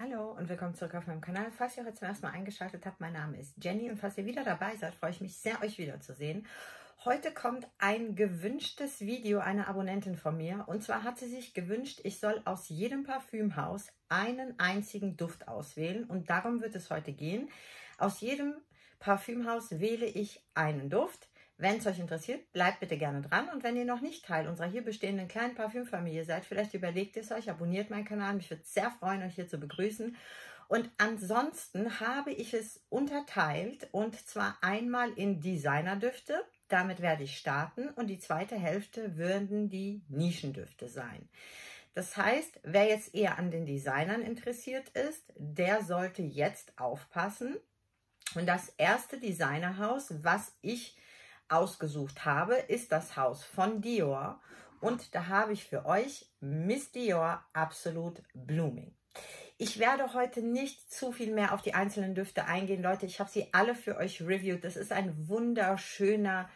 Hallo und willkommen zurück auf meinem Kanal. Falls ihr heute zum ersten Mal eingeschaltet habt, mein Name ist Jenny und falls ihr wieder dabei seid, freue ich mich sehr, euch wiederzusehen. Heute kommt ein gewünschtes Video einer Abonnentin von mir und zwar hat sie sich gewünscht, ich soll aus jedem Parfümhaus einen einzigen Duft auswählen und darum wird es heute gehen. Aus jedem Parfümhaus wähle ich einen Duft. Wenn es euch interessiert, bleibt bitte gerne dran. Und wenn ihr noch nicht Teil unserer hier bestehenden kleinen Parfümfamilie seid, vielleicht überlegt es euch, abonniert meinen Kanal. Mich würde sehr freuen, euch hier zu begrüßen. Und ansonsten habe ich es unterteilt und zwar einmal in Designerdüfte. Damit werde ich starten und die zweite Hälfte würden die Nischendüfte sein. Das heißt, wer jetzt eher an den Designern interessiert ist, der sollte jetzt aufpassen. Und das erste Designerhaus, was ich ausgesucht habe, ist das Haus von Dior. Und da habe ich für euch Miss Dior Absolut Blooming. Ich werde heute nicht zu viel mehr auf die einzelnen Düfte eingehen, Leute. Ich habe sie alle für euch reviewed. Das ist ein wunderschöner,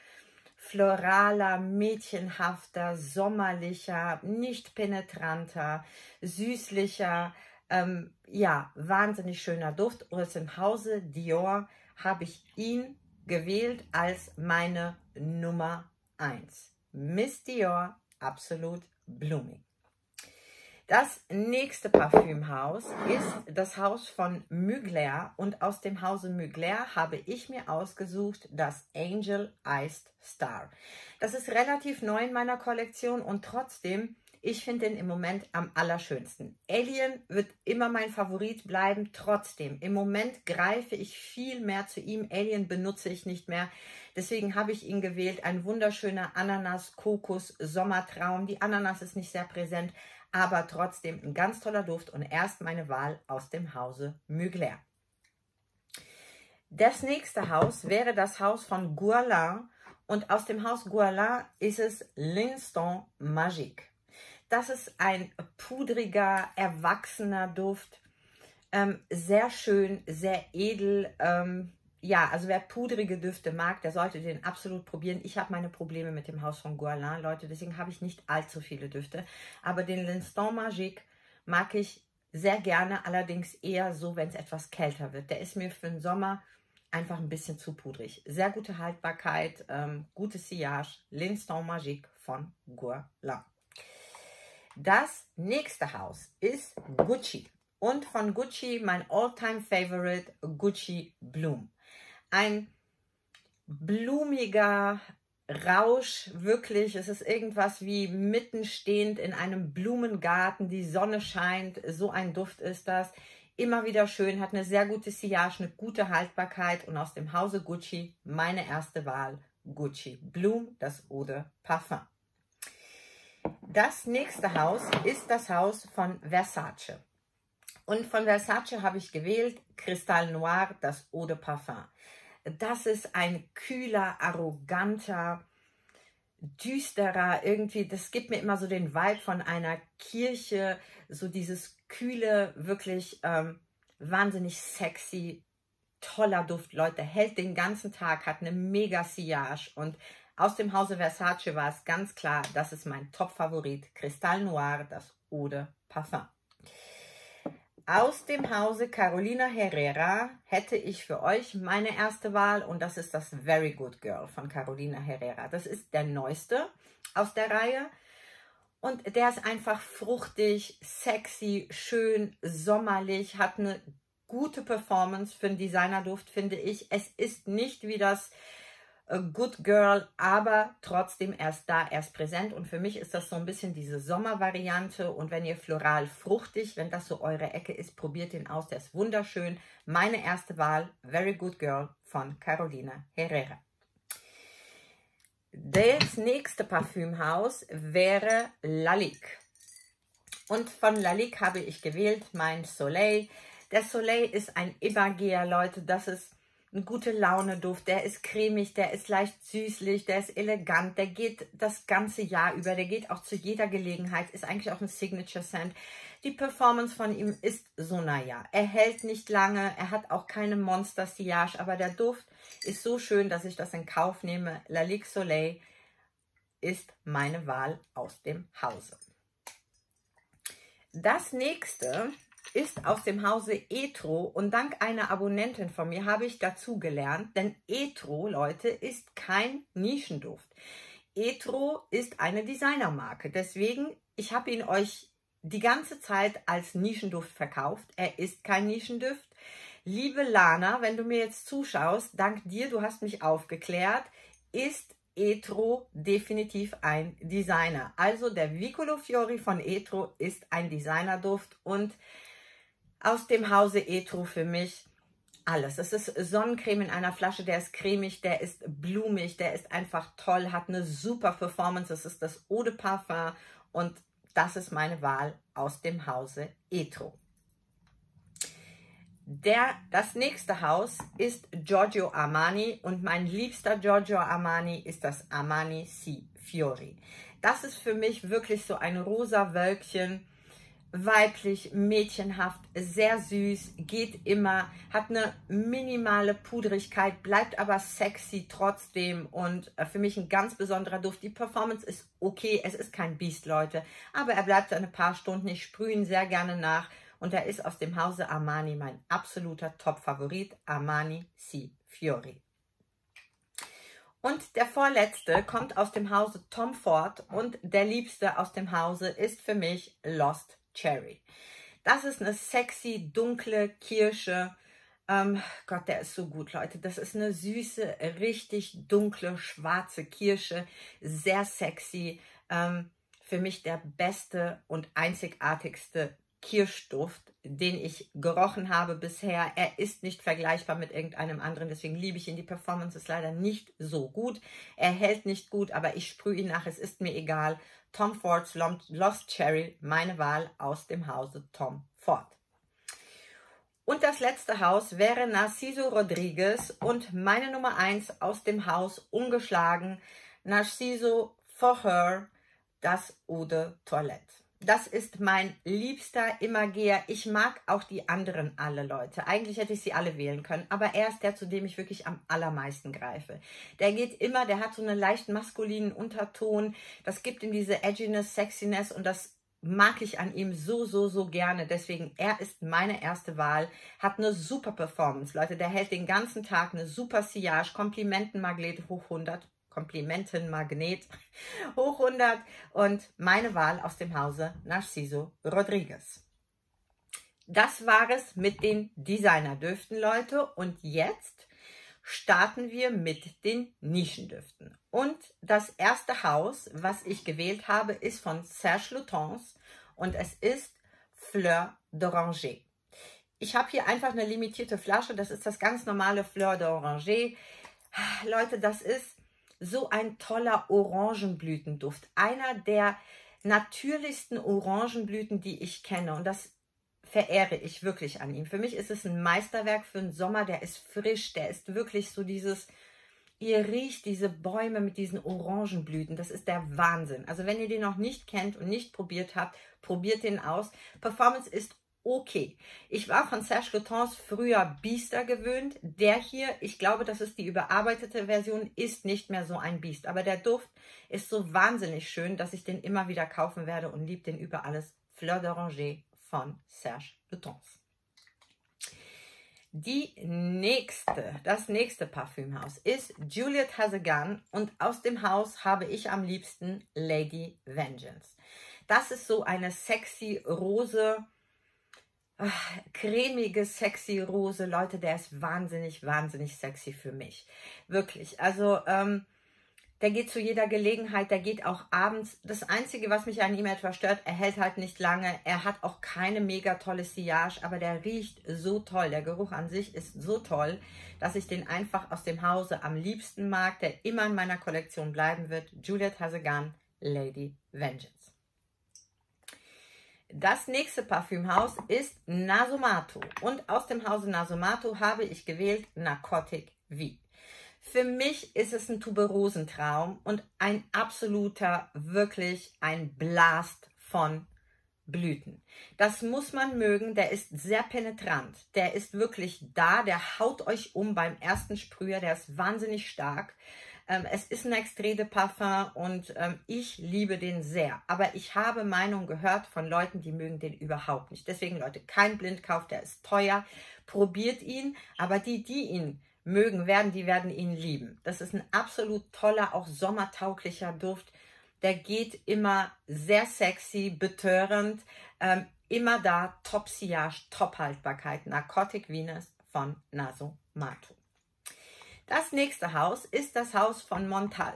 floraler, mädchenhafter, sommerlicher, nicht penetranter, süßlicher, ähm, ja, wahnsinnig schöner Duft. Und im Hause Dior habe ich ihn gewählt als meine Nummer 1. Miss Dior Absolut Blooming. Das nächste Parfümhaus ist das Haus von Mugler und aus dem Hause Mugler habe ich mir ausgesucht das Angel Iced Star. Das ist relativ neu in meiner Kollektion und trotzdem ich finde ihn im Moment am allerschönsten. Alien wird immer mein Favorit bleiben. Trotzdem, im Moment greife ich viel mehr zu ihm. Alien benutze ich nicht mehr. Deswegen habe ich ihn gewählt. Ein wunderschöner Ananas, Kokos, Sommertraum. Die Ananas ist nicht sehr präsent, aber trotzdem ein ganz toller Duft und erst meine Wahl aus dem Hause Mugler. Das nächste Haus wäre das Haus von Guerlain und aus dem Haus Guerlain ist es L'Instant Magique. Das ist ein pudriger, erwachsener Duft. Ähm, sehr schön, sehr edel. Ähm, ja, also wer pudrige Düfte mag, der sollte den absolut probieren. Ich habe meine Probleme mit dem Haus von Guerlain, Leute, deswegen habe ich nicht allzu viele Düfte. Aber den L'Instant Magique mag ich sehr gerne, allerdings eher so, wenn es etwas kälter wird. Der ist mir für den Sommer einfach ein bisschen zu pudrig. Sehr gute Haltbarkeit, ähm, gutes Sillage, L'Instant Magique von Guerlain. Das nächste Haus ist Gucci. Und von Gucci mein All-Time Favorite Gucci Bloom. Ein blumiger Rausch, wirklich. Es ist irgendwas wie mittenstehend in einem Blumengarten. Die Sonne scheint. So ein Duft ist das. Immer wieder schön, hat eine sehr gute Sillage, eine gute Haltbarkeit. Und aus dem Hause Gucci meine erste Wahl. Gucci Bloom, das Eau de Parfum. Das nächste Haus ist das Haus von Versace. Und von Versace habe ich gewählt Cristal Noir, das Eau de Parfum. Das ist ein kühler, arroganter, düsterer, irgendwie, das gibt mir immer so den Vibe von einer Kirche, so dieses kühle, wirklich ähm, wahnsinnig sexy, toller Duft, Leute, hält den ganzen Tag, hat eine mega Sillage und aus dem Hause Versace war es ganz klar, das ist mein Top-Favorit, Cristal Noir, das Eau de Parfum. Aus dem Hause Carolina Herrera hätte ich für euch meine erste Wahl und das ist das Very Good Girl von Carolina Herrera. Das ist der neueste aus der Reihe und der ist einfach fruchtig, sexy, schön, sommerlich, hat eine gute Performance für einen Designerduft, finde ich. Es ist nicht wie das good girl, aber trotzdem erst da, erst präsent. Und für mich ist das so ein bisschen diese Sommervariante. Und wenn ihr floral fruchtig, wenn das so eure Ecke ist, probiert den aus. Der ist wunderschön. Meine erste Wahl, Very Good Girl von Carolina Herrera. Das nächste Parfümhaus wäre Lalique. Und von Lalique habe ich gewählt mein Soleil. Der Soleil ist ein Imagier, Leute. Das ist ein gute Laune Duft, der ist cremig, der ist leicht süßlich, der ist elegant, der geht das ganze Jahr über, der geht auch zu jeder Gelegenheit, ist eigentlich auch ein Signature Scent. Die Performance von ihm ist so naja. Er hält nicht lange, er hat auch keine Monster Sillage, aber der Duft ist so schön, dass ich das in Kauf nehme. Lalique Soleil ist meine Wahl aus dem Hause. Das nächste ist aus dem Hause Etro und dank einer Abonnentin von mir habe ich dazu gelernt, denn Etro, Leute, ist kein Nischenduft. Etro ist eine Designermarke, deswegen, ich habe ihn euch die ganze Zeit als Nischenduft verkauft. Er ist kein Nischenduft. Liebe Lana, wenn du mir jetzt zuschaust, dank dir, du hast mich aufgeklärt, ist Etro definitiv ein Designer. Also der Vicolo Fiori von Etro ist ein Designerduft und aus dem Hause Etro für mich alles. Es ist Sonnencreme in einer Flasche, der ist cremig, der ist blumig, der ist einfach toll, hat eine super Performance. Es ist das Eau de Parfum und das ist meine Wahl aus dem Hause Etro. Der, das nächste Haus ist Giorgio Armani und mein liebster Giorgio Armani ist das Armani Si Fiori. Das ist für mich wirklich so ein rosa Wölkchen, weiblich, mädchenhaft, sehr süß, geht immer, hat eine minimale Pudrigkeit, bleibt aber sexy trotzdem und äh, für mich ein ganz besonderer Duft. Die Performance ist okay, es ist kein Biest, Leute, aber er bleibt ein paar Stunden. Ich sprühe ihn sehr gerne nach und er ist aus dem Hause Armani mein absoluter Top-Favorit, Armani Si Fiori. Und der vorletzte kommt aus dem Hause Tom Ford und der liebste aus dem Hause ist für mich Lost Cherry. Das ist eine sexy, dunkle Kirsche. Ähm, Gott, der ist so gut, Leute. Das ist eine süße, richtig dunkle, schwarze Kirsche. Sehr sexy. Ähm, für mich der beste und einzigartigste Kirschduft, den ich gerochen habe bisher. Er ist nicht vergleichbar mit irgendeinem anderen, deswegen liebe ich ihn. Die Performance ist leider nicht so gut. Er hält nicht gut, aber ich sprühe ihn nach, es ist mir egal. Tom Fords Lost Cherry, meine Wahl aus dem Hause Tom Ford. Und das letzte Haus wäre Narciso Rodriguez und meine Nummer 1 aus dem Haus ungeschlagen, Narciso For Her, das Eau de Toilette. Das ist mein liebster Imageer. Ich mag auch die anderen alle Leute. Eigentlich hätte ich sie alle wählen können, aber er ist der, zu dem ich wirklich am allermeisten greife. Der geht immer, der hat so einen leicht maskulinen Unterton. Das gibt ihm diese Edginess, Sexiness und das mag ich an ihm so, so, so gerne. Deswegen, er ist meine erste Wahl. Hat eine super Performance, Leute. Der hält den ganzen Tag eine super Sillage, Komplimentenmagnet hoch 100. Komplimentenmagnet hoch 100 und meine Wahl aus dem Hause Narciso Rodriguez. Das war es mit den Designerdüften, Leute. Und jetzt starten wir mit den Nischendüften. Und das erste Haus, was ich gewählt habe, ist von Serge Lutens und es ist Fleur d'Oranger. Ich habe hier einfach eine limitierte Flasche, das ist das ganz normale Fleur d'Oranger. Leute, das ist so ein toller Orangenblütenduft. Einer der natürlichsten Orangenblüten, die ich kenne. Und das verehre ich wirklich an ihm. Für mich ist es ein Meisterwerk für den Sommer. Der ist frisch, der ist wirklich so dieses, ihr riecht diese Bäume mit diesen Orangenblüten. Das ist der Wahnsinn. Also wenn ihr den noch nicht kennt und nicht probiert habt, probiert den aus. Performance ist okay. Ich war von Serge Lutens früher Biester gewöhnt. Der hier, ich glaube, das ist die überarbeitete Version, ist nicht mehr so ein Biest. Aber der Duft ist so wahnsinnig schön, dass ich den immer wieder kaufen werde und liebe den über alles. Fleur d'Oranger von Serge Lutens. Die nächste, das nächste Parfümhaus ist Juliet Has a Gun und aus dem Haus habe ich am liebsten Lady Vengeance. Das ist so eine sexy Rose, ach, cremige, sexy Rose. Leute, der ist wahnsinnig, wahnsinnig sexy für mich. Wirklich. Also, ähm, der geht zu jeder Gelegenheit, der geht auch abends. Das Einzige, was mich an ihm etwas stört, er hält halt nicht lange. Er hat auch keine mega tolle Sillage, aber der riecht so toll. Der Geruch an sich ist so toll, dass ich den einfach aus dem Hause am liebsten mag, der immer in meiner Kollektion bleiben wird. Juliet Has a Gun, Lady Vengeance. Das nächste Parfümhaus ist Nasomato und aus dem Hause Nasomato habe ich gewählt Narcotic V. Für mich ist es ein Tuberosentraum und ein absoluter, wirklich ein Blast von Blüten. Das muss man mögen, der ist sehr penetrant, der ist wirklich da, der haut euch um beim ersten Sprüher, der ist wahnsinnig stark. Ähm, es ist ein Extrait Parfum und ähm, ich liebe den sehr. Aber ich habe Meinungen gehört von Leuten, die mögen den überhaupt nicht. Deswegen, Leute, kein Blindkauf, der ist teuer. Probiert ihn, aber die, die ihn mögen werden, die werden ihn lieben. Das ist ein absolut toller, auch sommertauglicher Duft. Der geht immer sehr sexy, betörend, ähm, immer da, Top Sillage, Top Haltbarkeit, Narcotic Venus von Naso Matu. Das nächste Haus ist das Haus von Montal.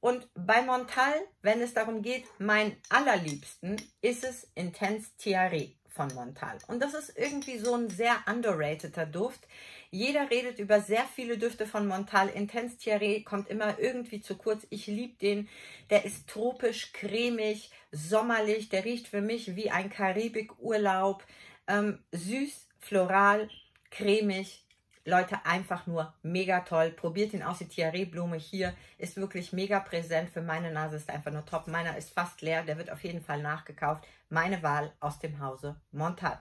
Und bei Montal, wenn es darum geht, mein allerliebsten, ist es Intense Tiare von Montal. Und das ist irgendwie so ein sehr underrateder Duft. Jeder redet über sehr viele Düfte von Montal. Intense Thierry kommt immer irgendwie zu kurz. Ich liebe den. Der ist tropisch, cremig, sommerlich. Der riecht für mich wie ein Karibikurlaub. Ähm, süß, floral, cremig. Leute, einfach nur mega toll. Probiert ihn aus. Die Thierry-Blume hier ist wirklich mega präsent. Für meine Nase ist einfach nur top. Meiner ist fast leer. Der wird auf jeden Fall nachgekauft. Meine Wahl aus dem Hause Montal.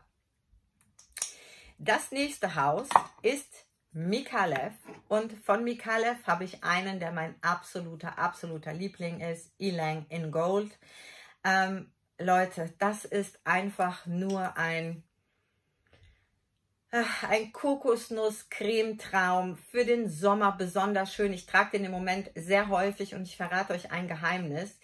Das nächste Haus ist Mikalev und von Mikalev habe ich einen, der mein absoluter, absoluter Liebling ist, Ilang in Gold. Ähm, Leute, das ist einfach nur ein, ein Kokosnuss-Cremetraum für den Sommer besonders schön. Ich trage den im Moment sehr häufig und ich verrate euch ein Geheimnis,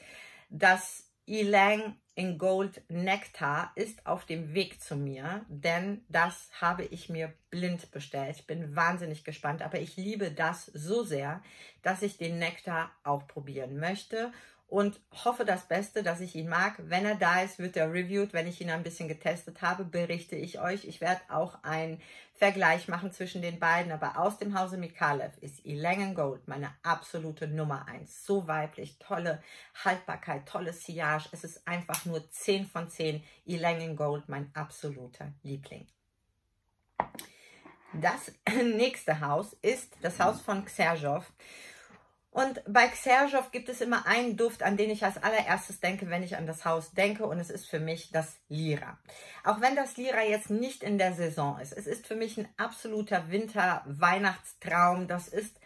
dass Ilang in Gold Nektar ist auf dem Weg zu mir, denn das habe ich mir blind bestellt. Ich bin wahnsinnig gespannt, aber ich liebe das so sehr, dass ich den Nektar auch probieren möchte und hoffe das Beste, dass ich ihn mag. Wenn er da ist, wird er reviewed. Wenn ich ihn ein bisschen getestet habe, berichte ich euch. Ich werde auch einen Vergleich machen zwischen den beiden. Aber aus dem Hause Mikalev ist Ilangen Gold meine absolute Nummer eins. So weiblich, tolle Haltbarkeit, tolles Sillage. Es ist einfach nur 10 von 10. Ilangen Gold mein absoluter Liebling. Das nächste Haus ist das Haus von Xerjov. Und bei Xerjov gibt es immer einen Duft, an den ich als allererstes denke, wenn ich an das Haus denke. Und es ist für mich das Lira. Auch wenn das Lira jetzt nicht in der Saison ist. Es ist für mich ein absoluter Winter-Weihnachtstraum. Das ist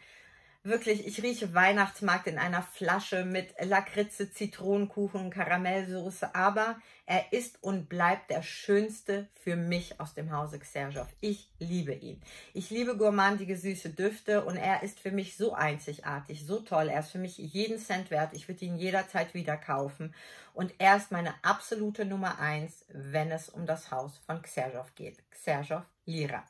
wirklich, ich rieche Weihnachtsmarkt in einer Flasche mit Lakritze, Zitronenkuchen Karamellsoße, aber er ist und bleibt der schönste für mich aus dem Hause Xerjov. Ich liebe ihn. Ich liebe gourmandige, süße Düfte und er ist für mich so einzigartig, so toll. Er ist für mich jeden Cent wert. Ich würde ihn jederzeit wieder kaufen und er ist meine absolute Nummer eins, wenn es um das Haus von Xerjov geht. Xerjov Lira.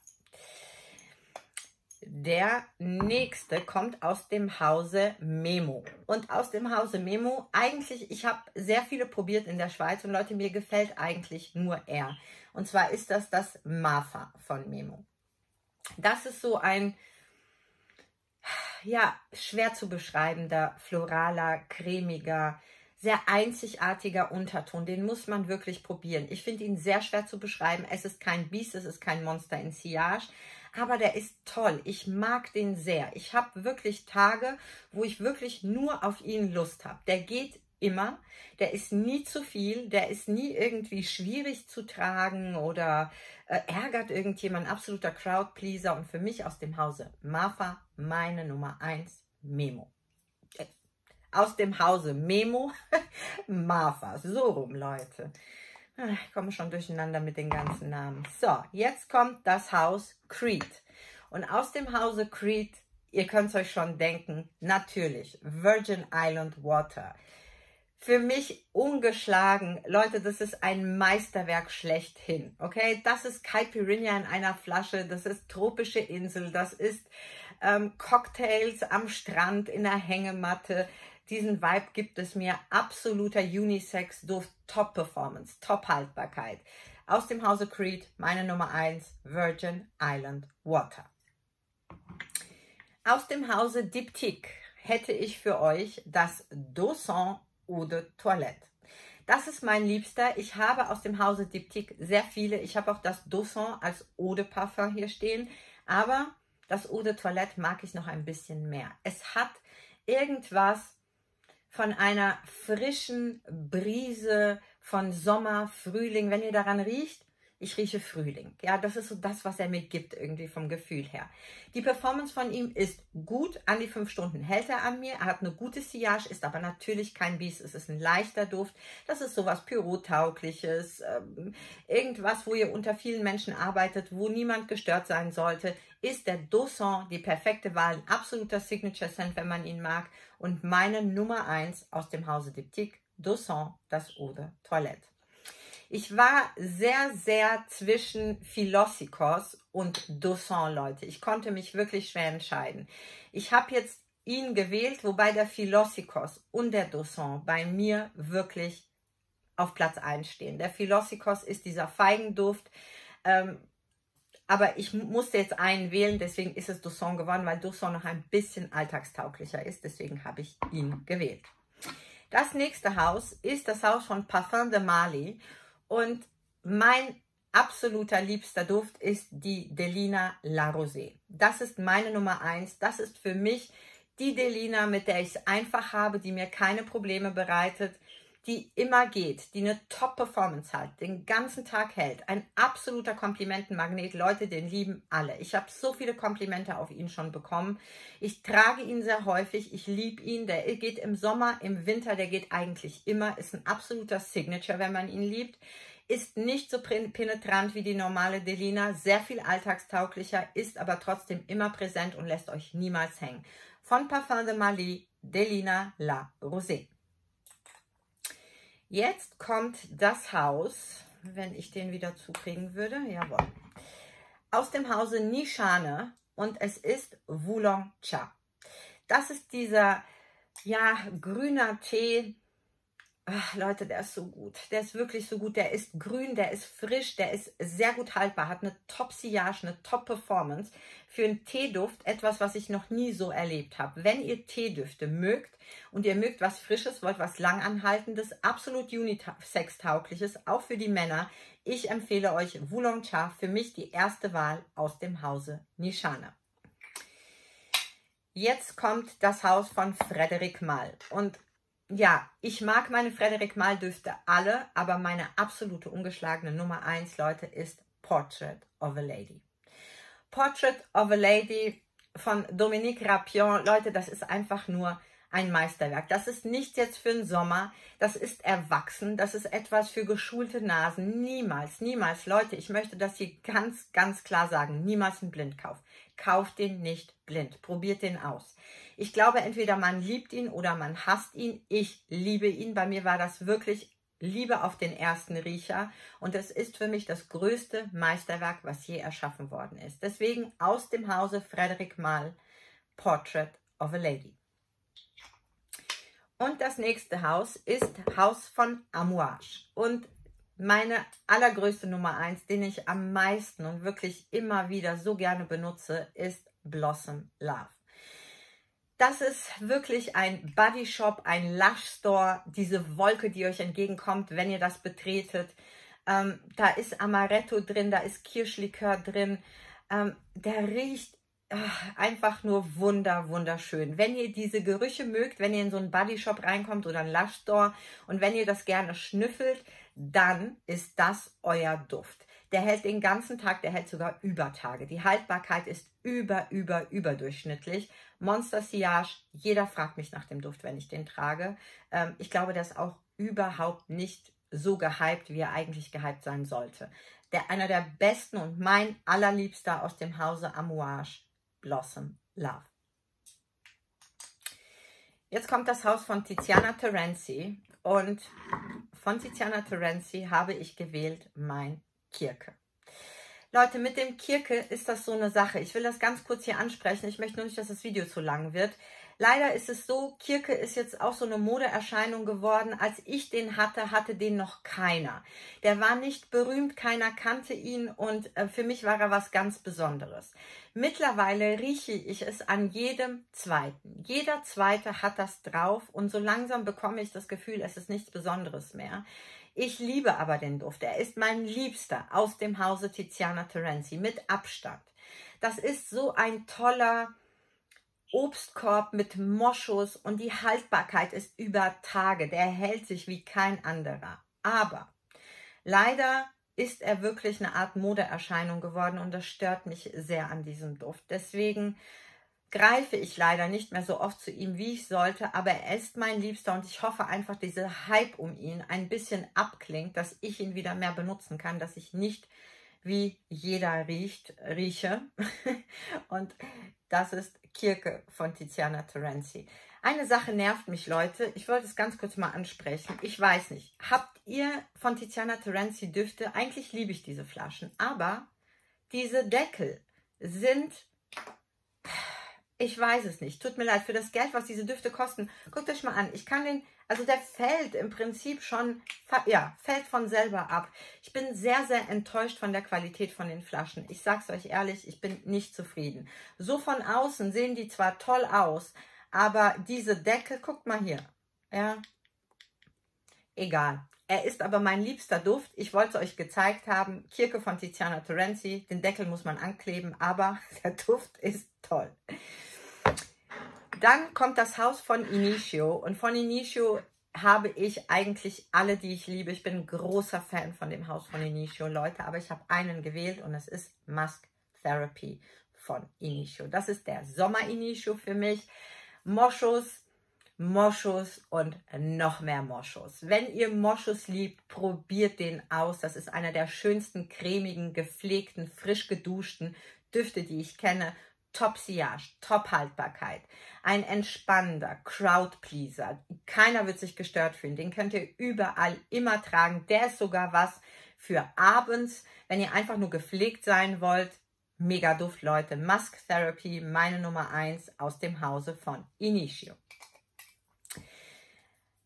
Der nächste kommt aus dem Hause Memo. Und aus dem Hause Memo, eigentlich, ich habe sehr viele probiert in der Schweiz und Leute, mir gefällt eigentlich nur er. Und zwar ist das das Mafa von Memo. Das ist so ein, ja, schwer zu beschreibender, floraler, cremiger, sehr einzigartiger Unterton. Den muss man wirklich probieren. Ich finde ihn sehr schwer zu beschreiben. Es ist kein Biest, es ist kein Monster in Sillage aber der ist toll. Ich mag den sehr. Ich habe wirklich Tage, wo ich wirklich nur auf ihn Lust habe. Der geht immer. Der ist nie zu viel. Der ist nie irgendwie schwierig zu tragen oder äh, ärgert irgendjemand. Absoluter Crowdpleaser. Und für mich aus dem Hause Mafa meine Nummer 1 Memo. Äh, aus dem Hause Memo, Mafa. So rum, Leute. Ah, ich komme schon durcheinander mit den ganzen Namen. So, jetzt kommt das Haus Creed. Und aus dem Hause Creed, ihr könnt es euch schon denken, natürlich Virgin Island Water. Für mich ungeschlagen. Leute, das ist ein Meisterwerk schlechthin. Okay, das ist Caipirinha in einer Flasche. Das ist tropische Insel. Das ist ähm, Cocktails am Strand in der Hängematte. Diesen Vibe gibt es mir. Absoluter Unisex-Duft, Top-Performance, Top-Haltbarkeit. Aus dem Hause Creed, meine Nummer 1, Virgin Island Water. Aus dem Hause Diptyque hätte ich für euch das Dosson de Toilette. Das ist mein Liebster. Ich habe aus dem Hause Diptyque sehr viele. Ich habe auch das Dosson als Eau de Parfum hier stehen. Aber das Eau de Toilette mag ich noch ein bisschen mehr. Es hat irgendwas von einer frischen Brise von Sommer, Frühling. Wenn ihr daran riecht, ich rieche Frühling. Ja, das ist so das, was er mir gibt, irgendwie vom Gefühl her. Die Performance von ihm ist gut, an die fünf Stunden hält er an mir. Er hat eine gute Sillage, ist aber natürlich kein Biest. Es ist ein leichter Duft. Das ist sowas Pyrotaugliches, ähm, irgendwas, wo ihr unter vielen Menschen arbeitet, wo niemand gestört sein sollte. Ist der Dosson die perfekte Wahl, ein absoluter Signature Scent, wenn man ihn mag. Und meine Nummer eins aus dem Hause Diptyque, Dosson, das Eau de Toilette. Ich war sehr, sehr zwischen Philosophes und Dosson, Leute. Ich konnte mich wirklich schwer entscheiden. Ich habe jetzt ihn gewählt, wobei der Philosophes und der Dosson bei mir wirklich auf Platz 1 stehen. Der Philosophes ist dieser Feigenduft. Ähm, aber ich musste jetzt einen wählen, deswegen ist es Dosson geworden, weil Dosson noch ein bisschen alltagstauglicher ist. Deswegen habe ich ihn gewählt. Das nächste Haus ist das Haus von Parfum de Mali. Und mein absoluter liebster Duft ist die Delina La Rosée. Das ist meine Nummer eins. Das ist für mich die Delina, mit der ich es einfach habe, die mir keine Probleme bereitet, die immer geht, die eine Top-Performance hat, den ganzen Tag hält. Ein absoluter Komplimentenmagnet. Leute, den lieben alle. Ich habe so viele Komplimente auf ihn schon bekommen. Ich trage ihn sehr häufig. Ich liebe ihn. Der geht im Sommer, im Winter, der geht eigentlich immer. Ist ein absoluter Signature, wenn man ihn liebt. Ist nicht so penetrant wie die normale Delina, sehr viel alltagstauglicher, ist aber trotzdem immer präsent und lässt euch niemals hängen. Von Parfum de Mali, Delina La Rosée. Jetzt kommt das Haus, wenn ich den wieder zukriegen würde, jawohl, aus dem Hause Nishane und es ist Wulong Cha. Das ist dieser, ja, grüner Tee, Ach, Leute, der ist so gut. Der ist wirklich so gut. Der ist grün, der ist frisch, der ist sehr gut haltbar, hat eine Top-Sillage, eine Top-Performance. Für einen Teeduft etwas, was ich noch nie so erlebt habe. Wenn ihr Teedüfte mögt und ihr mögt was Frisches, wollt was Langanhaltendes, absolut Unisex-taugliches, auch für die Männer, ich empfehle euch Wulong Cha, für mich die erste Wahl aus dem Hause Nishana. Jetzt kommt das Haus von Frederik Mall. Und ja, ich mag meine Frederik Mahl-Düfte alle, aber meine absolute ungeschlagene Nummer 1, Leute, ist Portrait of a Lady. Portrait of a Lady von Dominique Rapion, Leute, das ist einfach nur ein Meisterwerk. Das ist nicht jetzt für den Sommer, das ist erwachsen, das ist etwas für geschulte Nasen. Niemals, niemals, Leute, ich möchte das hier ganz, ganz klar sagen, niemals ein Blindkauf. Kauft den nicht blind, probiert den aus. Ich glaube, entweder man liebt ihn oder man hasst ihn. Ich liebe ihn. Bei mir war das wirklich Liebe auf den ersten Riecher und es ist für mich das größte Meisterwerk, was je erschaffen worden ist. Deswegen aus dem Hause Frederick Mahl Portrait of a Lady. Und das nächste Haus ist Haus von Amouage. Und meine allergrößte Nummer eins, den ich am meisten und wirklich immer wieder so gerne benutze, ist Blossom Love. Das ist wirklich ein Body Shop, ein Lush Store, diese Wolke, die euch entgegenkommt, wenn ihr das betretet. Ähm, da ist Amaretto drin, da ist Kirschlikör drin. Ähm, der riecht einfach nur wunder, wunderschön. Wenn ihr diese Gerüche mögt, wenn ihr in so einen Bodyshop reinkommt oder einen Lush Store und wenn ihr das gerne schnüffelt, dann ist das euer Duft. Der hält den ganzen Tag, der hält sogar über Tage. Die Haltbarkeit ist über, über, überdurchschnittlich. Monster Sillage, jeder fragt mich nach dem Duft, wenn ich den trage. Ähm, ich glaube, der ist auch überhaupt nicht so gehypt, wie er eigentlich gehypt sein sollte. Der, einer der besten und mein allerliebster aus dem Hause Amouage Blossom Love. Jetzt kommt das Haus von Tiziana Terenzi und von Tiziana Terenzi habe ich gewählt mein Kirke. Leute, mit dem Kirke ist das so eine Sache. Ich will das ganz kurz hier ansprechen. Ich möchte nur nicht, dass das Video zu lang wird. Leider ist es so, Kirke ist jetzt auch so eine Modeerscheinung geworden. Als ich den hatte, hatte den noch keiner. Der war nicht berühmt, keiner kannte ihn und äh, für mich war er was ganz Besonderes. Mittlerweile rieche ich es an jedem Zweiten. Jeder Zweite hat das drauf und so langsam bekomme ich das Gefühl, es ist nichts Besonderes mehr. Ich liebe aber den Duft. Er ist mein Liebster aus dem Hause Tiziana Terenzi mit Abstand. Das ist so ein toller, Obstkorb mit Moschus und die Haltbarkeit ist über Tage. Der hält sich wie kein anderer. Aber leider ist er wirklich eine Art Modeerscheinung geworden und das stört mich sehr an diesem Duft. Deswegen greife ich leider nicht mehr so oft zu ihm, wie ich sollte, aber er ist mein Liebster und ich hoffe einfach, diese Hype um ihn ein bisschen abklingt, dass ich ihn wieder mehr benutzen kann, dass ich nicht wie jeder riecht, rieche. und das ist Kirke von Tiziana Terenzi. Eine Sache nervt mich, Leute. Ich wollte es ganz kurz mal ansprechen. Ich weiß nicht. Habt ihr von Tiziana Terenzi Düfte? Eigentlich liebe ich diese Flaschen. Aber diese Deckel sind ich weiß es nicht. Tut mir leid für das Geld, was diese Düfte kosten. Guckt euch mal an. Ich kann den, also der fällt im Prinzip schon, ja, fällt von selber ab. Ich bin sehr, sehr enttäuscht von der Qualität von den Flaschen. Ich sag's euch ehrlich, ich bin nicht zufrieden. So von außen sehen die zwar toll aus, aber diese Decke, guckt mal hier. Ja, egal. Er ist aber mein liebster Duft. Ich wollte es euch gezeigt haben. Kirke von Tiziana Terenzi. Den Deckel muss man ankleben, aber der Duft ist toll. Dann kommt das Haus von Initio. Und von Initio habe ich eigentlich alle, die ich liebe. Ich bin ein großer Fan von dem Haus von Initio, Leute. Aber ich habe einen gewählt und es ist Musk Therapy von Initio. Das ist der Sommer-Initio für mich. Moschus, Moschus und noch mehr Moschus. Wenn ihr Moschus liebt, probiert den aus. Das ist einer der schönsten, cremigen, gepflegten, frisch geduschten Düfte, die ich kenne. Top Sillage, Top Haltbarkeit, ein entspannender Crowd Pleaser. Keiner wird sich gestört fühlen. Den könnt ihr überall immer tragen. Der ist sogar was für abends, wenn ihr einfach nur gepflegt sein wollt. Mega Duft, Leute. Musk Therapy, meine Nummer 1 aus dem Hause von Initio.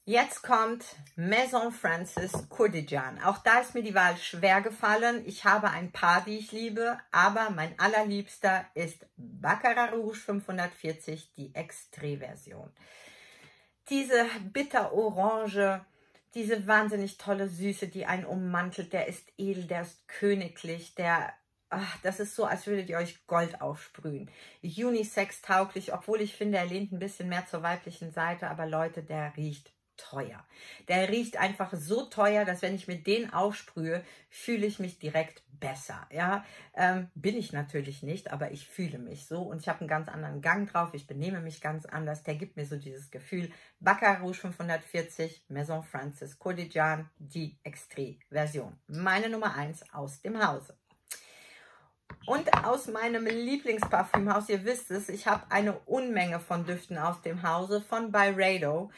Jetzt kommt Maison Francis Kurdijan. Auch da ist mir die Wahl schwer gefallen. Ich habe ein paar, die ich liebe, aber mein allerliebster ist Baccarat Rouge 540, die Extré-Version. Diese bitter-orange, diese wahnsinnig tolle Süße, die einen ummantelt, der ist edel, der ist königlich, der Ach, das ist so, als würdet ihr euch Gold aufsprühen. Unisex tauglich, obwohl ich finde, er lehnt ein bisschen mehr zur weiblichen Seite, aber Leute, der riecht teuer. Der riecht einfach so teuer, dass wenn ich mir den aufsprühe, fühle ich mich direkt besser. Ja, ähm, bin ich natürlich nicht, aber ich fühle mich so und ich habe einen ganz anderen Gang drauf. Ich benehme mich ganz anders. Der gibt mir so dieses Gefühl. Baccarat Rouge 540, Maison Francis Cordijan, die Extré-Version. Meine Nummer 1 aus dem Hause. Und aus meinem Lieblingsparfümhaus, ihr wisst es, ich habe eine Unmenge von Düften aus dem Hause von Byredo.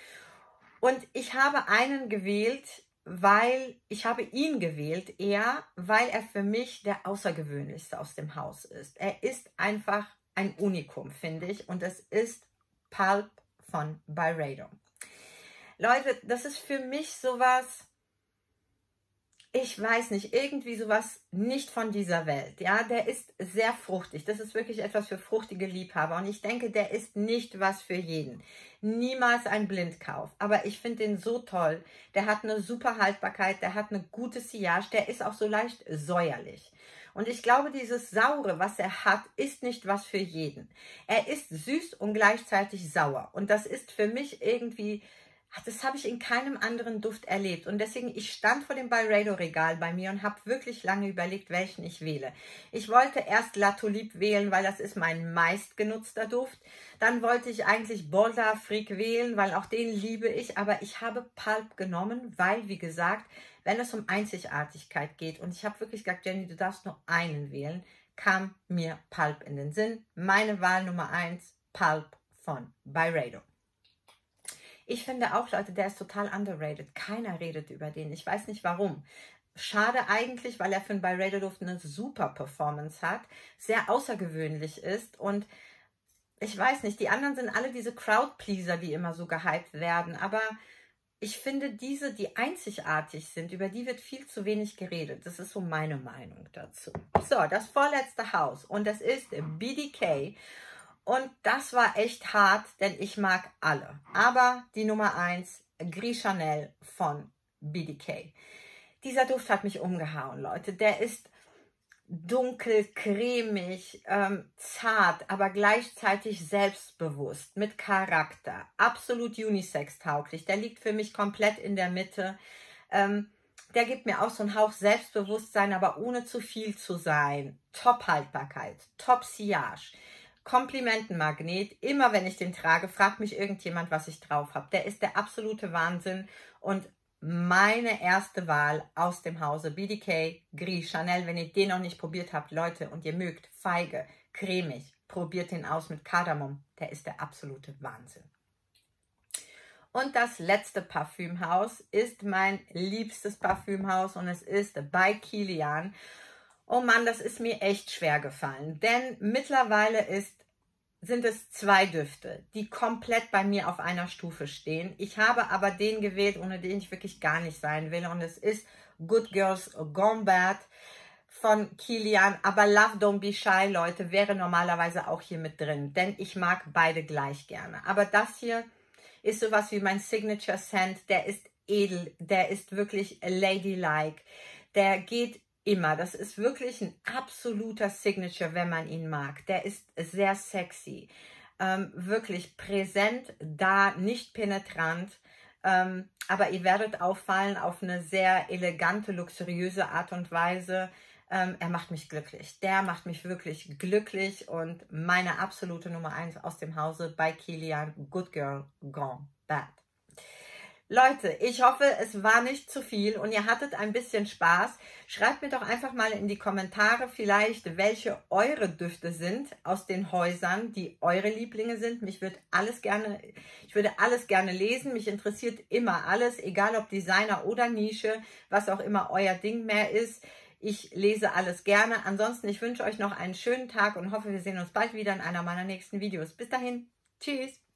Und ich habe einen gewählt, weil ich habe ihn gewählt, eher, weil er für mich der außergewöhnlichste aus dem Haus ist. Er ist einfach ein Unikum, finde ich, und es ist Pulp von Byredo. Leute, das ist für mich sowas, ich weiß nicht, irgendwie sowas nicht von dieser Welt. Ja, der ist sehr fruchtig. Das ist wirklich etwas für fruchtige Liebhaber. Und ich denke, der ist nicht was für jeden. Niemals ein Blindkauf. Aber ich finde den so toll. Der hat eine super Haltbarkeit, der hat eine gute Sillage, der ist auch so leicht säuerlich. Und ich glaube, dieses Saure, was er hat, ist nicht was für jeden. Er ist süß und gleichzeitig sauer. Und das ist für mich irgendwie das habe ich in keinem anderen Duft erlebt. Und deswegen, ich stand vor dem Byredo-Regal bei mir und habe wirklich lange überlegt, welchen ich wähle. Ich wollte erst La Tulipe wählen, weil das ist mein meistgenutzter Duft. Dann wollte ich eigentlich Bolda Freak wählen, weil auch den liebe ich. Aber ich habe Pulp genommen, weil, wie gesagt, wenn es um Einzigartigkeit geht, und ich habe wirklich gesagt, Jenny, du darfst nur einen wählen, kam mir Pulp in den Sinn. Meine Wahl Nummer eins, Pulp von Byredo. Ich finde auch, Leute, der ist total underrated. Keiner redet über den. Ich weiß nicht warum. Schade eigentlich, weil er für einen Byredo Duft eine super Performance hat, sehr außergewöhnlich ist und ich weiß nicht, die anderen sind alle diese Crowdpleaser, die immer so gehypt werden, aber ich finde diese, die einzigartig sind, über die wird viel zu wenig geredet. Das ist so meine Meinung dazu. So, das vorletzte Haus und das ist BDK und das war echt hart, denn ich mag alle. Aber die Nummer 1, Gris Chanel von BDK. Dieser Duft hat mich umgehauen, Leute. Der ist dunkel, cremig, ähm, zart, aber gleichzeitig selbstbewusst, mit Charakter. Absolut unisex-tauglich. Der liegt für mich komplett in der Mitte. Ähm, Der gibt mir auch so einen Hauch Selbstbewusstsein, aber ohne zu viel zu sein. Top-Haltbarkeit, Top-Sillage. Komplimentenmagnet. Immer wenn ich den trage, fragt mich irgendjemand, was ich drauf habe. Der ist der absolute Wahnsinn und meine erste Wahl aus dem Hause BDK Gris Chanel. Wenn ihr den noch nicht probiert habt, Leute, und ihr mögt feige, cremig, probiert den aus mit Kardamom. Der ist der absolute Wahnsinn. Und das letzte Parfümhaus ist mein liebstes Parfümhaus und es ist bei Kilian. Oh Mann, das ist mir echt schwer gefallen, denn mittlerweile ist, sind es zwei Düfte, die komplett bei mir auf einer Stufe stehen. Ich habe aber den gewählt, ohne den ich wirklich gar nicht sein will und es ist Good Girls Gone Bad von Kilian, aber Love Don't Be Shy, Leute, wäre normalerweise auch hier mit drin, denn ich mag beide gleich gerne. Aber das hier ist sowas wie mein Signature Scent. Der ist edel, der ist wirklich ladylike. Der geht immer. Das ist wirklich ein absoluter Signature, wenn man ihn mag. Der ist sehr sexy. Ähm, wirklich präsent, da, nicht penetrant. Ähm, aber ihr werdet auffallen auf eine sehr elegante, luxuriöse Art und Weise. Ähm, er macht mich glücklich. Der macht mich wirklich glücklich und meine absolute Nummer eins aus dem Hause bei Kilian, Good Girl, Gone Bad. Leute, ich hoffe, es war nicht zu viel und ihr hattet ein bisschen Spaß. Schreibt mir doch einfach mal in die Kommentare vielleicht, welche eure Düfte sind aus den Häusern, die eure Lieblinge sind. Mich würde alles gerne, ich würde alles gerne lesen. Mich interessiert immer alles, egal ob Designer oder Nische, was auch immer euer Ding mehr ist. Ich lese alles gerne. Ansonsten, ich wünsche euch noch einen schönen Tag und hoffe, wir sehen uns bald wieder in einer meiner nächsten Videos. Bis dahin. Tschüss.